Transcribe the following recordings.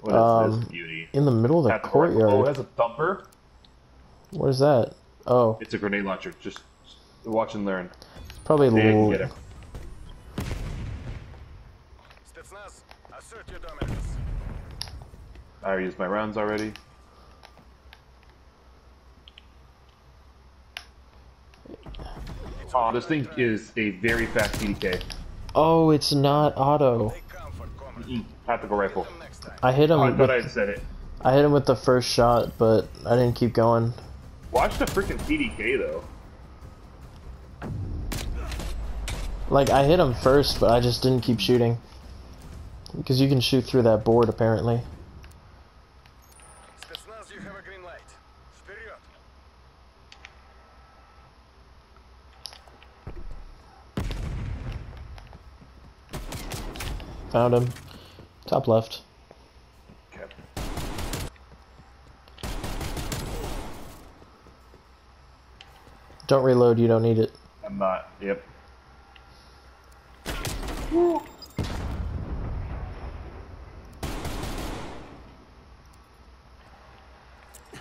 What is Um, this beauty? In the middle of the Tactical rifle. Oh, it has a thumper. What is that? Oh, It's a grenade launcher. Just watch and learn. it's probably They can l- get him. Assert your dominance. I used my rounds already. Oh, this thing is a very fast PDK. Oh, it's not auto. Take. Mm, Tactical rifle. I hit him. Oh, I I said it. I hit him with the first shot, but I didn't keep going. Watch the freaking PDK though. Like I hit him first, but I just didn't keep shooting. Because you can shoot through that board apparently. Found him. Top left. Don't reload. You don't need it. I'm not. Yep.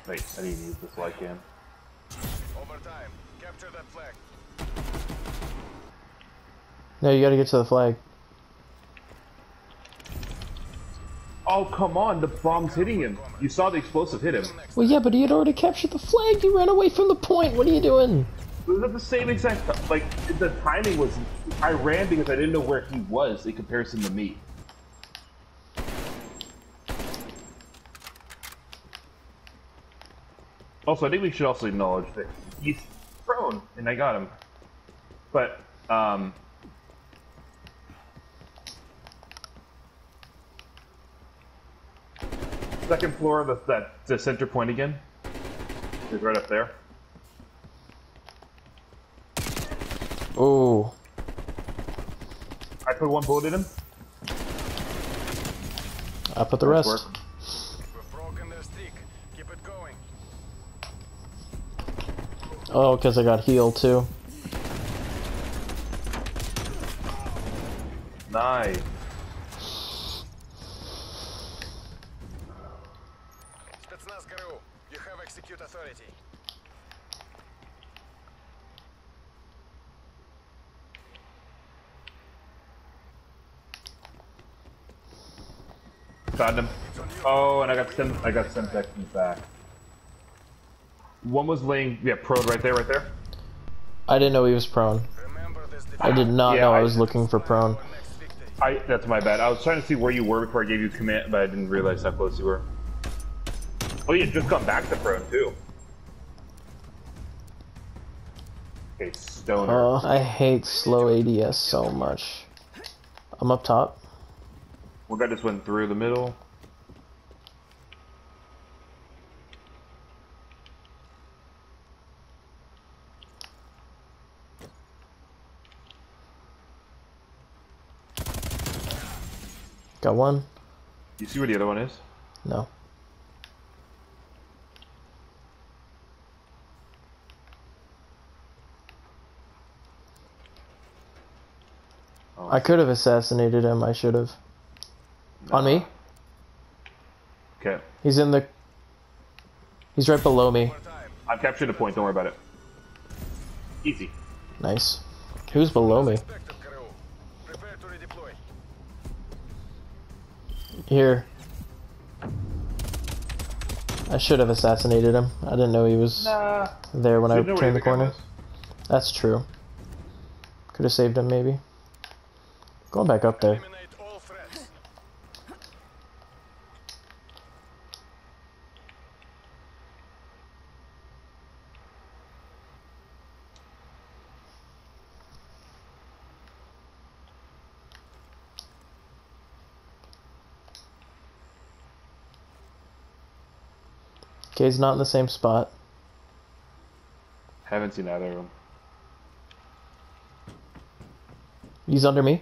Wait, I didn't use this light cam. Overtime. Capture that flag. No, you got to get to the flag. Oh come on, the bomb's hitting him. You saw the explosive hit him. Well, yeah, but he had already captured the flag. You ran away from the point. What are you doing? It was at the same exact like the timing was. I ran because I didn't know where he was in comparison to me. Also, I think we should also acknowledge that he's prone, and I got him. But um, second floor the, that the center point again is right up there. Oh. I put one bullet in him. I put the rest. Oh, because I got healed too. Nice. You have execute authority. Found him. Oh, and I got Sim. I got Semtex in the back. One was laying. Yeah, prone right there, right there. I didn't know he was prone. I did not Yeah, know I I- was looking for prone. Our next victory. I. That's my bad. I was trying to see where you were before I gave you command, but I didn't realize how close you were. Oh, you just got back to prone too. Okay, stoner. Oh, I hate slow ADS so much. I'm up top. One guy just went through the middle. Got one. You see where the other one is? No. Oh, I could have assassinated him. I should have. On me. Uh, okay. He's in the. He's right below me. I've captured a point. Don't worry about it. Easy. Nice. Who's below me? Here. I should have assassinated him. I didn't know he was nah. there when There's I turned the corner. That's true. Could have saved him, maybe. Going back up there. Okay, he's not in the same spot. Haven't seen either of them. He's under me.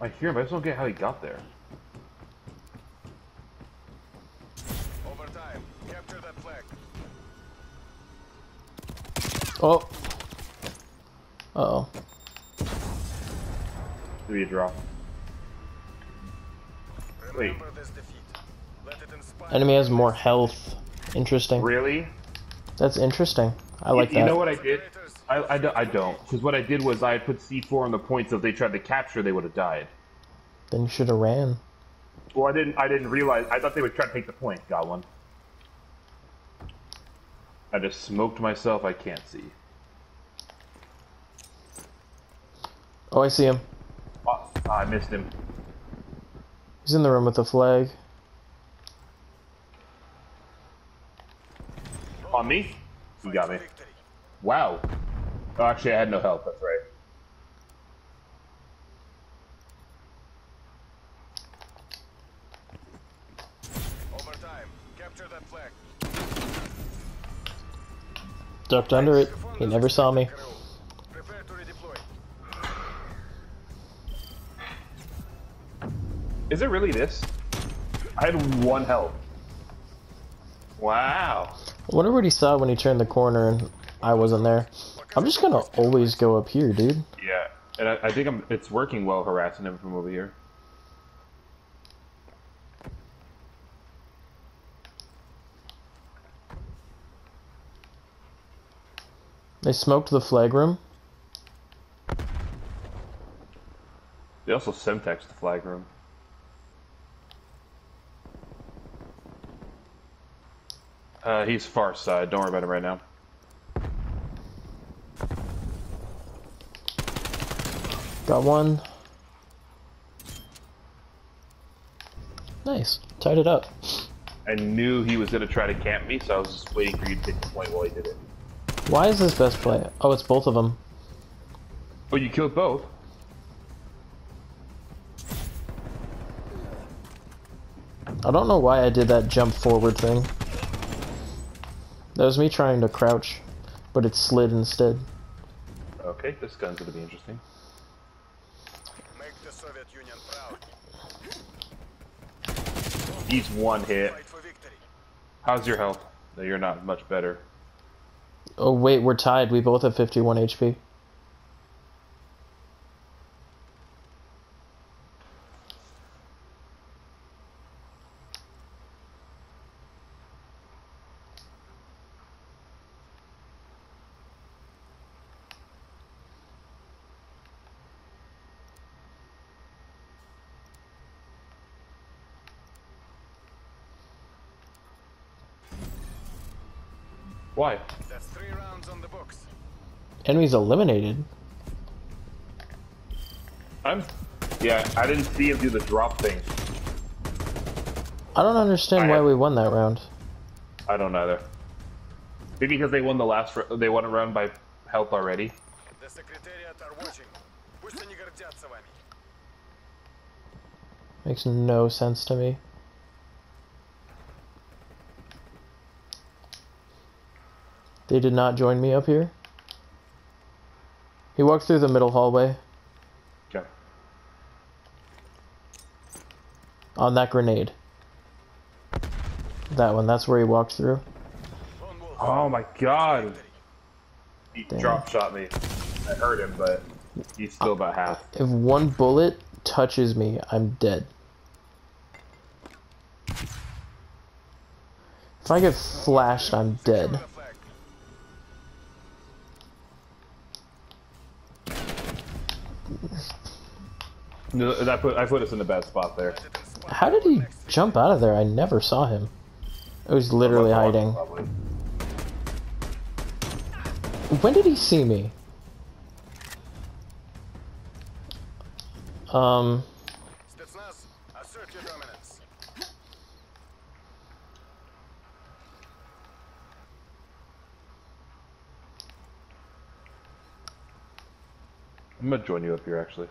I hear him. I just don't get how he got there. Overtime. Capture that flag. Oh. Uh oh. to be a drop. Wait. Remember this defeat. Let it inspire Enemy has more health. Interesting. Really? That's interesting. I like you, you know what I did? I, I, don't- I don't. Because what I did was I put C4 on the points. If they tried to capture, they would have died. Then you should have ran. Well, I didn't. I didn't realize. I thought they would try to take the point. Got one. I just smoked myself. I can't see. Oh, I see him. Oh, I missed him. He's in the room with the flag. On me? You got me. Wow. Oh, actually, I had no help. That's right. Overtime. Capture that flag. Ducked under it. He never saw me. Is it really this? I had one health. Wow. I wonder what he saw when he turned the corner and I wasn't there. I'm just gonna always go up here, dude. Yeah, and I, I think I'm. It's working well harassing him from over here. They smoked the flag room. They also semtex the flag room. Uh, he's far side. Don't worry about him right now. Got one. Nice. Tied it up. I knew he was gonna try to camp me, so I was just waiting for you to take the point while he did it. Why is this best play? Oh, it's both of them. Oh, you killed both. I don't know why I did that jump forward thing. That was me trying to crouch, but it slid instead. Okay, this gun's gonna be interesting. Make the Soviet Union proud. He's one hit. Fight for victory. How's your health? No, you're not much better. Oh wait, we're tied. We both have 51 HP. Why? That's three rounds on the books. Enemies eliminated. I'm. Yeah, I didn't see him do the drop thing. I don't understand I why have... we won that round. I don't either. Maybe because they won the last. They won a round by health already. Makes no sense to me. They did not join me up here. He walked through the middle hallway Okay. on that grenade. That one, that's where he walked through. Oh my god. He Damn. drop shot me. I hurt him, but he's still about half. If one bullet touches me, I'm dead. If I get flashed, I'm dead. That put I put us in a bad spot there. Let it inspire How did he jump out of there? I never saw him. It was literally hiding. Probably. When did he see me? Um, I'm gonna join you up here actually.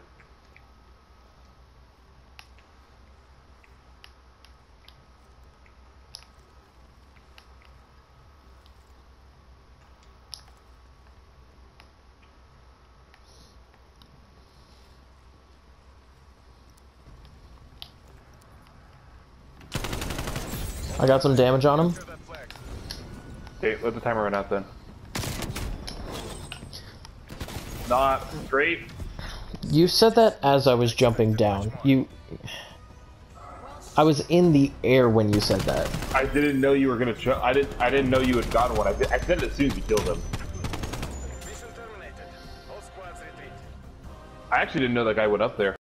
I got some damage on him. Capture. Okay, let the timer run out then. Not great. You said that as I was jumping down. You. I was in the air when you said that. I didn't know you were gonna. Ch- I didn't. I didn't know you had gotten one. I, did, I said it as soon as you killed him. Mission terminated. All squads retreat. I actually didn't know that guy went up there.